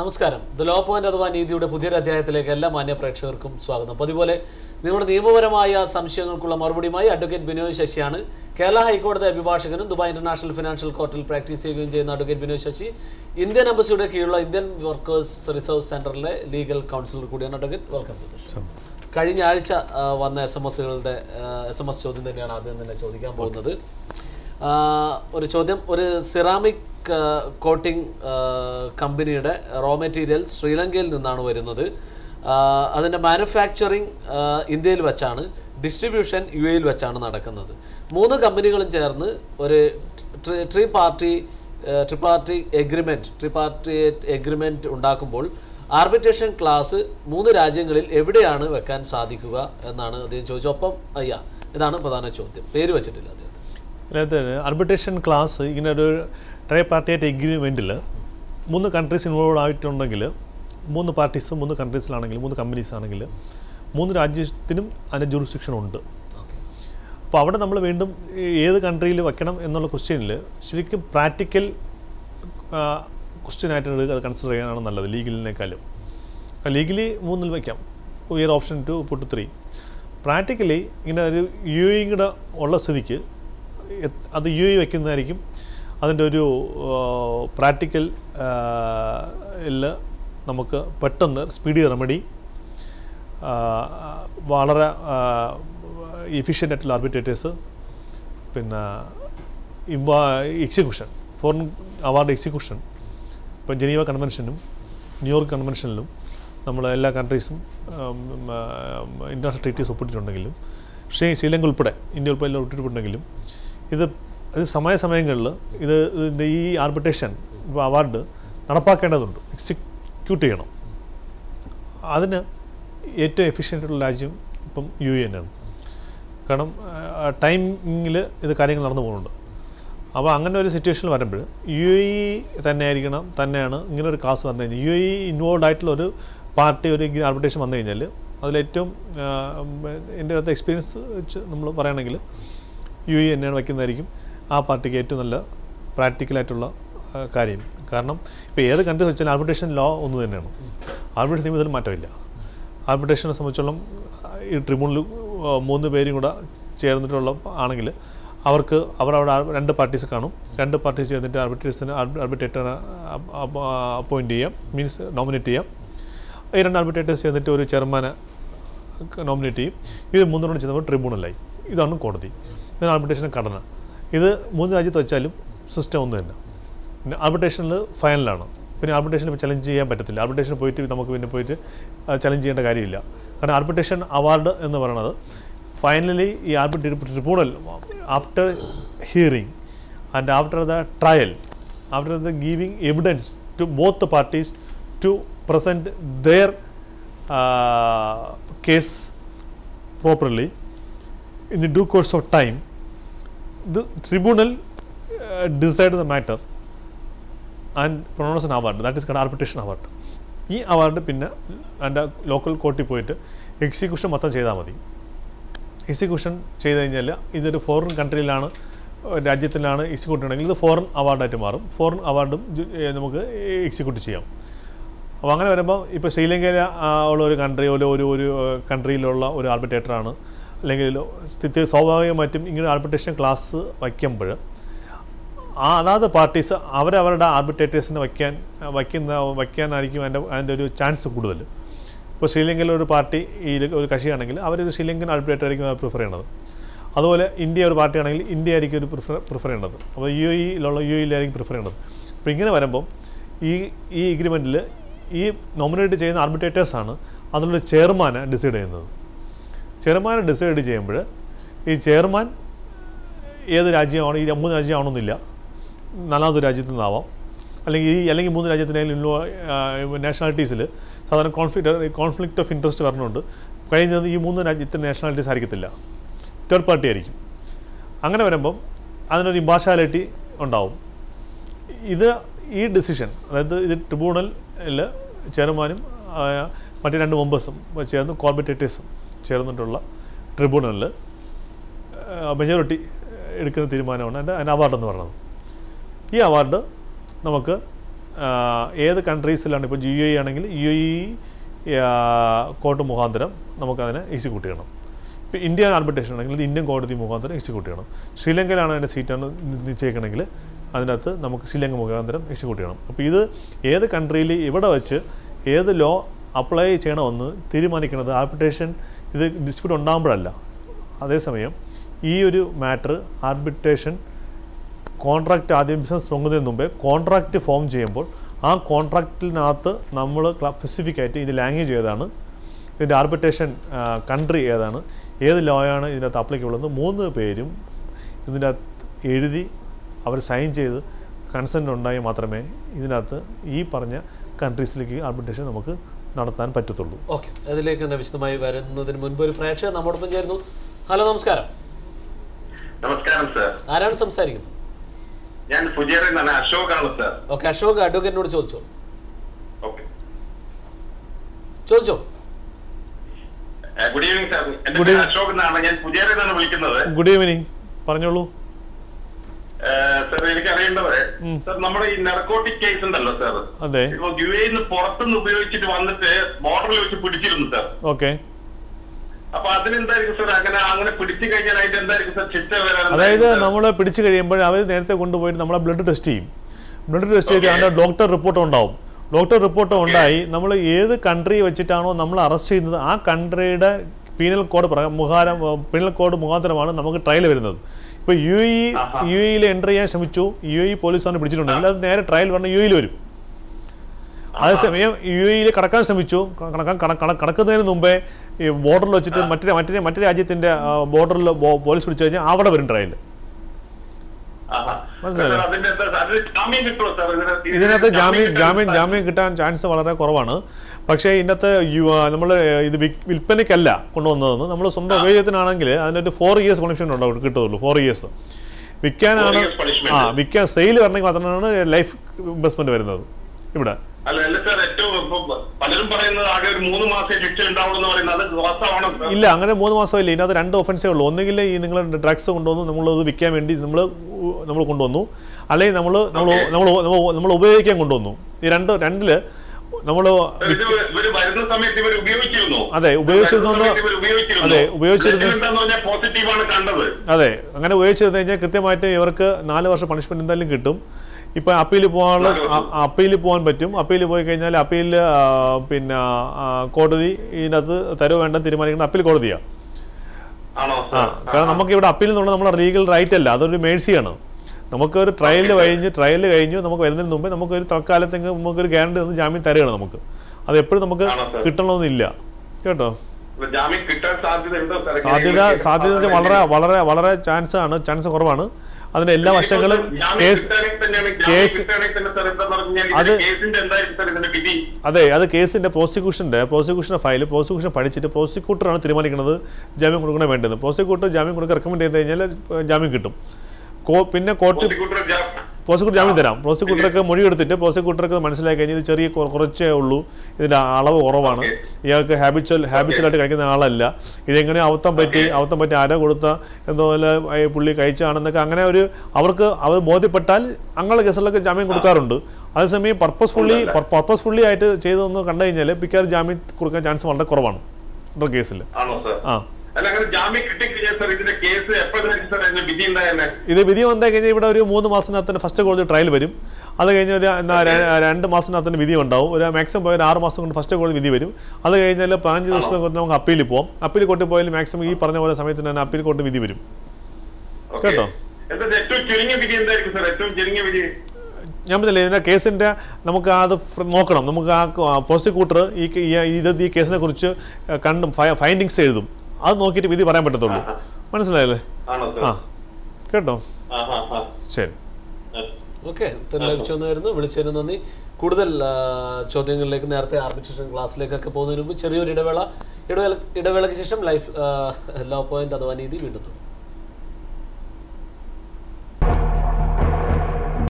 നമസ്കാരം. The law point അഥവാ നീതിയുടെ പുതിയൊരു അധ്യായത്തിലേക്ക് എല്ലാ മാന്യ പ്രേക്ഷകർക്കും സ്വാഗതം. പതിപോലെ നിങ്ങളുടെ നിയമപരമായ സംശയങ്ങൾക്കുള്ള മറുപടിയുമായി അഡ്വക്കേറ്റ് ബിനോയ് ശശിയാണ്. കേരള ഹൈക്കോടതി അഭിഭാഷകനും ദുബായ് ഇന്റർനാഷണൽ ഫിനാൻഷ്യൽ കോർട്ടിൽ പ്രാക്ടീസ് ചെയ്യുകയും ചെയ്യുന്ന അഡ്വക്കേറ്റ് ബിനോയ് ശശി ഇന്ത്യൻ എംബസിയുടെ കീഴിലുള്ള ഇന്ത്യൻ വർക്കേഴ്സ് റിസർവ് സെന്ററിലെ ലീഗൽ കൗൺസിലർ കൂടിയാണ്. Advocate welcome. കഴിഞ്ഞ ആഴ്ച വന്ന എസ് എം എസുകളുടെ എസ് എം എസ് ചോദ്യം തന്നെയാണ് ആദ്യം തന്നെ ചോദിക്കാൻ പോകുന്നത്. ഒരു ചോദ്യം. ഒരു സിറാമിക് കോട്ടിംഗ് കമ്പനിയുടെ റോ മെറ്റീരിയൽ ശ്രീലങ്കയിൽ നിന്നാണ് വരുന്നത്. അതിന്റെ മാനുഫാക്ചറിങ് ഇന്ത്യയിൽ വെച്ചാണ്. ഡിസ്ട്രിബ്യൂഷൻ യു എയിൽ വെച്ചാണ് നടക്കുന്നത്. മൂന്ന് കമ്പനികളും ചേർന്ന് ഒരു tri- party tri party agreement tri party agreement ഉണ്ടാക്കുമ്പോൾ ആർബിട്രേഷൻ ക്ലാസ് മൂന്ന് രാജ്യങ്ങളിൽ എവിടെയാണ് വെക്കാൻ സാധിക്കുക എന്നാണ് അദ്ദേഹം ചോദിച്ചത്. ഒപ്പം അയ്യ ഇതാണ് പ്രധാന ചോദ്യം. പേര് വെച്ചിട്ടില്ല അദ്ദേഹം. അതിനകത്ത് അർബിട്രേഷൻ ക്ലാസ് ഇങ്ങനെ ഒരു ട്രൈ പാർട്ടിയായിട്ട് എഗ്രിമെന്റിൽ മൂന്ന് കൺട്രീസ് ഇൻവോൾവ് ആയിട്ടുണ്ടെങ്കിൽ മൂന്ന് പാർട്ടീസും മൂന്ന് കൺട്രീസിലാണെങ്കിൽ മൂന്ന് കമ്പനീസ് ആണെങ്കിൽ മൂന്ന് രാജ്യത്തിനും അതിന്റെ ജൂറിസ്ഡിക്ഷൻ ഉണ്ട്. അപ്പോൾ അവിടെ നമ്മൾ വീണ്ടും ഏത് കൺട്രിയിൽ വെക്കണം എന്നുള്ള ക്വസ്റ്റ്യനിൽ ശരിക്കും പ്രാക്ടിക്കൽ ക്വസ്റ്റ്യൻ ആയിട്ട് അത് കൺസിഡർ ചെയ്യാനാണ് നല്ലത് ലീഗലിനേക്കാളും ലീഗലി മൂന്നിൽ വയ്ക്കാം year option two put three practically ഇങ്ങനെ ഒരു യു കൂടെ ഉള്ള സ്ഥിതിക്ക് അത് യു എ വയ്ക്കുന്നതായിരിക്കും അതിന്റെ ഒരു പ്രാക്ടിക്കൽ നമുക്ക് പെട്ടെന്ന് സ്പീഡി റെമഡി വളരെ എഫിഷ്യന്റ് ആയിട്ടുള്ള ആർബിട്രേറ്റേഴ്സ് പിന്നെ എക്സിക്യൂഷൻ ഫോറിൻ അവാർഡ് എക്സിക്യൂഷൻ ഇപ്പം ജനീവ കൺവെൻഷനും ന്യൂയോർക്ക് കൺവെൻഷനിലും നമ്മൾ എല്ലാ കൺട്രീസും ഇന്റർനാഷണൽ ട്രീറ്റീസ് ഒപ്പിട്ടിട്ടുണ്ടെങ്കിലും ശ്രീ ശ്രീലങ്ക ഉൾപ്പെടെ ഇന്ത്യ ഉൾപ്പെടെ എല്ലാം ഒപ്പിട്ടിട്ടുണ്ടെങ്കിലും ഇത് ഇത് സമയസമയങ്ങളിൽ ഇത് ഇതിന്റെ ഈ ആർബിട്രേഷൻ അവാർഡ് നടപ്പാക്കേണ്ടതുണ്ട്. എക്സിക്യൂട്ട് ചെയ്യണം. അതിന് ഏറ്റവും എഫിഷ്യന്റ് രാജ്യം ഇപ്പം യു എൻ ആണ് കാരണം ടൈമിങ്ങിൽ ഇത് കാര്യങ്ങൾ നടന്നു പോകുന്നുണ്ട്. അപ്പോൾ അങ്ങനെ ഒരു സിറ്റുവേഷനിൽ വരുമ്പോൾ യു എ തന്നെ ആയിരിക്കണം തന്നെയാണ് ഇങ്ങനെ ഒരു കാസ് വന്നു കഴിഞ്ഞാൽ. യു എ ഇൻവോൾവ് ആയിട്ടുള്ള ഒരു പാർട്ടി ഒരു ആർബിട്രേഷൻ വന്നു കഴിഞ്ഞാൽ അതിലേറ്റവും എന്റെ അടുത്ത എക്സ്പീരിയൻസ് വെച്ച് നമ്മൾ പറയുകയാണെങ്കിൽ യു എ തന്നെയാണ് വയ്ക്കുന്നതായിരിക്കും ആ പാർട്ടിക്ക് ഏറ്റവും നല്ല പ്രാക്ടിക്കലായിട്ടുള്ള കാര്യം. കാരണം ഇപ്പോൾ ഏത് കൺട്രി വെച്ചാൽ ആർബിട്രേഷൻ ലോ ഒന്ന് തന്നെയാണ്. ആർബിട്രേഷൻ നിയമത്തിൽ മാറ്റമില്ല. ആർബിട്രേഷനെ സംബന്ധിച്ചോളം ഈ ട്രിബ്യൂണൽ മൂന്ന് പേരും കൂടെ ചേർന്നിട്ടുള്ള ആണെങ്കിൽ അവർക്ക് അവർ അവിടെ രണ്ട് പാർട്ടീസ് കാണും. രണ്ട് പാർട്ടീസ് ചേർന്നിട്ട് ആർബിട്രേഷന് ആർബിട്രേറ്ററിനെ അപ്പോയിന്റ് ചെയ്യാം. മീൻസ് നോമിനേറ്റ് ചെയ്യാം. ഈ രണ്ട് ആർബിട്രേറ്റേഴ്സ് ചേർന്നിട്ട് ഒരു ചെയർമാനെ നോമിനേറ്റ് ചെയ്യും. ഇത് മൂന്നെണ്ണം ചെന്നപ്പോൾ ട്രിബ്യൂണലായി ഇതാണ് കോടതി. ഇതാണ് ആർബിട്രേഷന്റെ ഘടന ഇത് മൂന്ന് രാജ്യത്ത് വെച്ചാലും സിസ്റ്റം ഒന്ന് തന്നെ പിന്നെ ആർബിട്രേഷനിൽ ഫൈനലാണ് പിന്നെ ആർബിട്രേഷനിൽ ചലഞ്ച് ചെയ്യാൻ പറ്റത്തില്ല. ആർബിട്രേഷന് പോയിട്ട് നമുക്ക് പിന്നെ പോയിട്ട് ചലഞ്ച് ചെയ്യേണ്ട കാര്യമില്ല. കാരണം ആർബിട്രേഷൻ അവാർഡ് എന്ന് പറയുന്നത് ഫൈനലി ഈ arbitrate tribunal after hearing and after the trial after the giving evidence to both parties to present their case properly in the due course of time the tribunal uh, decide the matter and an an award. That is called arbitration ഈ award പിന്നെ എന്റെ local കോർട്ടിൽ പോയിട്ട് execution മൊത്തം ചെയ്താൽ മതി. Execution ചെയ്ത് കഴിഞ്ഞാൽ ഇതൊരു ഫോറിൻ കൺട്രിയിലാണ് രാജ്യത്തിലാണ് എക്സിക്യൂട്ട് ഉണ്ടെങ്കിൽ ഇത് ഫോറിൻ അവാർഡായിട്ട് മാറും. ഫോറിൻ അവാർഡും നമുക്ക് എക്സിക്യൂട്ട് ചെയ്യാം. അപ്പോൾ അങ്ങനെ വരുമ്പോൾ ഇപ്പോൾ ശ്രീലങ്കയിൽ ഉള്ള ഒരു കൺട്രി ഒരു ഒരു കൺട്രിയിലുള്ള ഒരു ആർബിട്രേറ്ററാണ് അല്ലെങ്കിൽ സ്വാഭാവികമായിട്ടും ഇങ്ങനെ ആർബിട്രേഷൻ ക്ലാസ് വയ്ക്കുമ്പോൾ ആ അതാത് പാർട്ടീസ് അവരവരുടെ ആർബിട്രേറ്റേഴ്സിനെ വയ്ക്കാൻ വയ്ക്കുന്ന വയ്ക്കാനായിരിക്കും അതിന്റെ അതിന്റെ ഒരു ചാൻസ് കൂടുതൽ. ഇപ്പോൾ ശ്രീലങ്കയിലെ ഒരു പാർട്ടി ഈ ഒരു കക്ഷിയാണെങ്കിൽ അവരൊരു ശ്രീലങ്കൻ ആർബിട്രേറ്റർ ആയിരിക്കും പ്രിഫർ ചെയ്യണത് അതുപോലെ ഇന്ത്യ ഒരു പാർട്ടി ആണെങ്കിൽ ഇന്ത്യ ആയിരിക്കും ഒരു പ്രിഫർ പ്രിഫർ ചെയ്യേണ്ടത് അപ്പോൾ യു ഇയിലുള്ള യു ഇയിലായിരിക്കും പ്രിഫർ ചെയ്യേണ്ടത് അപ്പോൾ ഇങ്ങനെ വരുമ്പം ഈ ഈ എഗ്രിമെന്റിൽ ഈ നോമിനേറ്റ് ചെയ്യുന്ന ആർബിട്രേറ്റേഴ്സാണ് അതിലൊരു ചെയർമാനെ ഡിസൈഡ് ചെയ്യുന്നത്. ചെയർമാനെ ഡിസൈഡ് ചെയ്യുമ്പോൾ ഈ ചെയർമാൻ ഏത് രാജ്യമാണ് ഈ മൂന്ന് രാജ്യമാണെന്നില്ല. നാലാമത് രാജ്യത്തു നിന്നാവാം അല്ലെങ്കിൽ ഈ അല്ലെങ്കിൽ മൂന്ന് രാജ്യത്തിനായാലും നാഷണാലിറ്റീസിൽ സാധാരണ കോൺഫ്ലിക്റ്റ് കോൺഫ്ലിക്റ്റ് ഓഫ് ഇൻട്രസ്റ്റ് വരണുണ്ട് കഴിഞ്ഞത് ഈ മൂന്ന് രാജ്യത്തിന്റെ നാഷണാലിറ്റീസ് ആയിരിക്കത്തില്ല. തേർഡ് പാർട്ടി ആയിരിക്കും. അങ്ങനെ വരുമ്പം അതിനൊരു ഇമ്പാർഷ്യാലിറ്റി ഉണ്ടാവും. ഇത് ഈ ഡിസിഷൻ അതായത് ഇത് ട്രിബ്യൂണലിൽ ചെയർമാനും മറ്റ് രണ്ട് മെമ്പേഴ്സും ചേർന്ന് കോർബിറ്റേറ്റേഴ്സും ചേർന്നിട്ടുള്ള ട്രിബ്യൂണലിൽ മെജോറിറ്റി എടുക്കുന്ന തീരുമാനമാണ് എന്റെ അതിന്റെ അവാർഡ് എന്ന് പറയുന്നത്. ഈ അവാർഡ് നമുക്ക് ഏത് കൺട്രീസിലാണ് ഇപ്പോൾ യു എ ആണെങ്കിൽ യു എ കോർട്ട് മുഖാന്തരം നമുക്കതിനെ എക്സിക്യൂട്ട് ചെയ്യണം. ഇപ്പോൾ ഇന്ത്യ ആർബിട്രേഷൻ ആണെങ്കിൽ ഇത് ഇന്ത്യൻ കോടതി മുഖാന്തരം എക്സിക്യൂട്ട് ചെയ്യണം. ശ്രീലങ്കയിലാണ് അതിന്റെ സീറ്റാണ് നിശ്ചയിക്കണമെങ്കിൽ അതിനകത്ത് നമുക്ക് ശ്രീലങ്ക മുഖാന്തരം എക്സിക്യൂട്ട് ചെയ്യണം. അപ്പോൾ ഇത് ഏത് കൺട്രിയിൽ ഇവിടെ വെച്ച് ഏത് ലോ അപ്ലൈ ചെയ്യണമെന്ന് തീരുമാനിക്കുന്നത് ആർബിട്രേഷൻ ഇത് ഡിസ്പ്യൂട്ട് ഉണ്ടാകുമ്പോഴല്ല അതേസമയം ഈ ഒരു മാറ്റർ ആർബിട്രേഷൻ കോൺട്രാക്റ്റ് ആദ്യം ബിസിനസ് തുടങ്ങുന്നതിന് മുമ്പേ കോൺട്രാക്റ്റ് ഫോം ചെയ്യുമ്പോൾ ആ കോൺട്രാക്റ്റിനകത്ത് നമ്മൾ സ്പെസിഫിക് ആയിട്ട് ഇതിന്റെ ലാംഗ്വേജ് ഏതാണ് ഇതിന്റെ ആർബിട്രേഷൻ കൺട്രി ഏതാണ് ഏത് ലോയാണ് ഇതിനകത്ത് അപ്ലിക്കബിൾ എന്ന് മൂന്ന് പേരും ഇതിന്റെ എഴുതി അവർ സൈൻ ചെയ്ത് കൺസെന്റ് ഉണ്ടായാൽ മാത്രമേ ഇതിനകത്ത് ഈ പറഞ്ഞ കൺട്രീസിലേക്ക് ആർബിട്രേഷൻ നമുക്ക് നടത്താൻ പറ്റത്തുള്ളൂ. ഓക്കെ അതിലേക്ക് തന്നെ വിശദമായി വരുന്നതിന് മുൻപ് ഒരു പ്രേക്ഷകൻ നമ്മോടൊപ്പം ചേരുന്നു. ഹലോ നമസ്കാരം. നമസ്കാരം സർ. ആരാണ് സംസാരിക്കുന്നത്? ഞാൻ നിന്നാണ് അശോകാണ് സർ. ഓക്കെ അശോക് അഡ്വക്കേറ്റിനോട് ചോദിച്ചോ? ഓക്കെ. ചോദിച്ചോ? Good evening sir. അശോക് എന്നാണ് ഞാൻ ഫുജേറിൽ നിന്നാണ് വിളിക്കുന്നത്. Good evening. പറഞ്ഞോളൂ. സർ എനിക്ക് അറിയേണ്ടത്. സർ നമ്മുടെ ഈ നെർക്കോട്ടിക് കേസ് ഉണ്ടല്ലോ സർ അതെ. ഇപ്പൊ യു എ പുറത്തുനിന്ന് ഉപയോഗിച്ചിട്ട് വന്നിട്ട് ബോർഡറിൽ വെച്ച് പിടിച്ചിരുന്നു സർ ഓക്കെ. അപ്പൊ അതിനെന്തായിരിക്കും സർ അങ്ങനെ അങ്ങനെ പിടിച്ചു കഴിഞ്ഞാൽ അതിന്റെ എന്തായിരിക്കും സർ ശിക്ഷ വരാൻ അതായത് നമ്മൾ പിടിച്ചു കഴിയുമ്പോൾ അവർ നേരത്തെ കൊണ്ടുപോയിട്ട് നമ്മളെ ബ്ലഡ് ടെസ്റ്റ് ചെയ്യും. ബ്ലഡ് ടെസ്റ്റ് ചെയ്ത് അതിന്റെ ഡോക്ടർ റിപ്പോർട്ട് ഉണ്ടാവും. ഡോക്ടർ റിപ്പോർട്ട് ഉണ്ടായി. നമ്മൾ ഏത് കൺട്രി വെച്ചിട്ടാണോ നമ്മൾ അറസ്റ്റ് ചെയ്യുന്നത് ആ കൺട്രിയുടെ പീനൽ കോഡ് മുഖാരം പീനൽ കോഡ് മുഖാന്തരമാണ് നമുക്ക് ട്രയൽ വരുന്നത്. ഇപ്പോൾ യു ഇ യു ഇയിൽ എന്റർ ചെയ്യാൻ ശ്രമിച്ചു. യു ഇ ആണ് പിടിച്ചിട്ടുണ്ടെങ്കിൽ അത് നേരെ ട്രയൽ വന്ന് യു ഇയിൽ വരും. അതേസമയം യു എയിൽ കടക്കാൻ ശ്രമിച്ചു. കടക്കാൻ കട- കട- കടക്കുന്നതിന് മുമ്പേ ഈ ബോർഡറിൽ വെച്ചിട്ട് മറ്റേ മറ്റേ മറ്റേ രാജ്യത്തിന്റെ ബോർഡറിൽ പോലീസ് പിടിച്ചു കഴിഞ്ഞാൽ അവിടെ വരും ട്രയൽ ആഹാ. മനസ്സിലായോ? സർ, അതിന്റെ എന്താ അതിന് ജാമ്യം കിട്ടുമോ സർ ഇതിനകത്ത് ജാമ്യം ജാമ്യം ജാമ്യം കിട്ടാൻ ചാൻസ് വളരെ കുറവാണ്. പക്ഷേ ഇതിനകത്ത് നമ്മൾ ഇത് വിൽപ്പനയ്ക്കല്ല കൊണ്ടുവന്നതെന്ന്. നമ്മൾ സ്വന്തം ഉപയോഗത്തിനാണെങ്കിൽ അതിനൊരു ഫോർ ഇയേഴ്സ് പണിഷ്മെന്റ് ഉണ്ടാവും കിട്ടുള്ളൂ ഫോർ ഇയേഴ്സ് വിൽക്കാനാണ് ആ വിൽക്കാൻ സെയിൽ വരണമെങ്കിൽ മാത്രമാണ് ലൈഫ് ഇൻവെസ്റ്റ്മെന്റ് വരുന്നത് ഇവിടെ. ഇല്ല അങ്ങനെ മൂന്ന് മാസം ഇല്ല. ഇതിനകത്ത് രണ്ട് ഒഫൻസേ ഉള്ളൂ. ഒന്നുകിൽ ഈ നിങ്ങൾ ഡ്രഗ്സ് കൊണ്ടുവന്നു നമ്മളത് വിൽക്കാൻ വേണ്ടി നമ്മൾ നമ്മൾ കൊണ്ടുവന്നു. അല്ലെങ്കിൽ നമ്മൾ നമ്മൾ നമ്മൾ നമ്മൾ ഉപയോഗിക്കാൻ കൊണ്ടുവന്നു. ഈ രണ്ട് രണ്ടിൽ നമ്മൾ അതെ ഉപയോഗിച്ചിരുന്നു. അതെ, ഉപയോഗിച്ചിരുന്നു. അതെ അങ്ങനെ ഉപയോഗിച്ചിരുന്നു കഴിഞ്ഞാൽ കൃത്യമായിട്ട് ഇവർക്ക് നാല് വർഷം പണിഷ്മെന്റ് എന്തായാലും കിട്ടും. ഇപ്പം അപ്പീൽ പോകാനുള്ള അപ്പീൽ പോകാൻ പറ്റും. അപ്പീൽ പോയി കഴിഞ്ഞാൽ അപ്പീൽ പിന്നെ കോടതി ഇതിനകത്ത് തരവ് വേണ്ട തീരുമാനിക്കുന്ന അപ്പീൽ കോടതിയാണ് ആ കാരണം നമുക്ക് ഇവിടെ അപ്പീൽ എന്നുള്ള നമ്മുടെ ലീഗൽ റൈറ്റ് അല്ല. അതൊരു മേഴ്സിയാണ് നമുക്കൊരു ട്രയൽ കഴിഞ്ഞ് ട്രയൽ കഴിഞ്ഞു നമുക്ക് വരുന്നതിന് മുമ്പേ നമുക്കൊരു തൽക്കാലത്തേക്ക് നമുക്കൊരു ഗ്യാരണ്ടി തന്ന് ജാമ്യം തരികയാണ് നമുക്ക്. അത് എപ്പോഴും നമുക്ക് കിട്ടണമെന്നില്ല. കേട്ടോ? സാധ്യത സാധ്യത വളരെ വളരെ വളരെ ചാൻസ് ആണ് ചാൻസ് കുറവാണ്. അതിന്റെ എല്ലാ വശങ്ങളും കേസ് കേസ് അത് അതെ അത് കേസിന്റെ പ്രോസിക്യൂഷന്റെ പ്രോസിക്യൂഷന്റെ ഫയൽ പ്രോസിക്യൂഷൻ പഠിച്ചിട്ട് പ്രോസിക്യൂട്ടറാണ് തീരുമാനിക്കുന്നത് ജാമ്യം കൊടുക്കണേ വേണ്ടത്. പ്രോസിക്യൂട്ടർ ജാമ്യം കൊടുക്കാൻ റെക്കമെൻഡ് ചെയ്ത് കഴിഞ്ഞാൽ ജാമ്യം കിട്ടും. പിന്നെ കോർട്ട് പ്രോസിക്യൂട്ടർ ജാമ്യം തരാം. പ്രോസിക്യൂട്ടർക്ക് മൊഴി എടുത്തിട്ട് പ്രോസിക്യൂട്ടർക്ക് മനസ്സിലാക്കി കഴിഞ്ഞാൽ ഇത് ചെറിയ കുറച്ചേ ഉള്ളൂ. ഇതിന്റെ അളവ് കുറവാണ്. ഇയാൾക്ക് ഹാബിച്വൽ ഹാബിച്വലായിട്ട് കഴിക്കുന്ന ആളല്ല. ഇതെങ്ങനെ അവത്തം പറ്റി? അവത്തം പറ്റി ആരോ കൊടുത്ത? എന്തോലെ പുള്ളി കഴിച്ചാണെന്നൊക്കെ അങ്ങനെ ഒരു അവർക്ക് അവർ ബോധ്യപ്പെട്ടാൽ അങ്ങനെയുള്ള കേസുകളിലൊക്കെ ജാമ്യം കൊടുക്കാറുണ്ട്. അതേസമയം പർപ്പസ്ഫുള്ളി പർപ്പസ്ഫുള്ളി ആയിട്ട് ചെയ്തതെന്ന് കണ്ടു കഴിഞ്ഞാൽ പിക്കാർ ജാമ്യം കൊടുക്കാൻ ചാൻസ് വളരെ കുറവാണ്. കേസിൽ ആ. ഇത് വിധി വന്നു കഴിഞ്ഞാൽ ഇവിടെ ഒരു മൂന്ന് മാസത്തിനകത്ത് ഫസ്റ്റ് കോടതി ട്രയൽ വരും. അത് കഴിഞ്ഞ് ഒരു രണ്ട് മാസത്തിനകത്ത് വിധി ഉണ്ടാവും. ഒരു മാക്സിമം പോയാൽ ആറ് മാസം കൊണ്ട് ഫസ്റ്റ് കോടതി വിധി വരും. അത് കഴിഞ്ഞാൽ പതിനഞ്ച് ദിവസം കൊണ്ട് നമുക്ക് അപ്പീൽ പോകാം അപ്പീൽ കോർട്ടിൽ പോയാൽ മാക്സിമം ഈ പറഞ്ഞ പോലെ സമയത്തിന് തന്നെ അപ്പീൽ കോർട്ട് വിധി വരും. കേട്ടോ. ഞാൻ പറഞ്ഞില്ലേ ഇതിന്റെ കേസിന്റെ നമുക്ക് അത് നോക്കണം. നമുക്ക് ആ പ്രോസിക്യൂട്ടർ ഈ- ഇത് ഈ കേസിനെ കുറിച്ച് കണ്ടും ഫൈൻഡിങ്സ് എഴുതും. അത് നോക്കിയിട്ട് വിധി പറയാൻ പറ്റത്തുള്ളൂ. മനസ്സിലായല്ലേ? ആ. കേട്ടോ? ആ ആ ആ ശരി ഓക്കെ ലഭിച്ചെന്നായിരുന്നു വിളിച്ചതിന് നന്ദി. കൂടുതൽ ചോദ്യങ്ങളിലേക്ക് നേരത്തെ ആർബിട്രേഷൻ ക്ലാസ്സിലേക്കൊക്കെ പോകുന്നതിന് മുമ്പ് ചെറിയൊരു ഇടവേള ഇടവേള ഇടവേളയ്ക്ക് ശേഷം ലൈഫ് ലോ പോയിന്റ് അഥവാ നീതി വീണ്ടും.